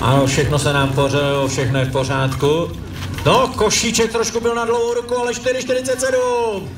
Ano, všechno se nám pořelo, všechno je v pořádku. No, košíček trošku byl na dlouhou ruku, ale 4,47.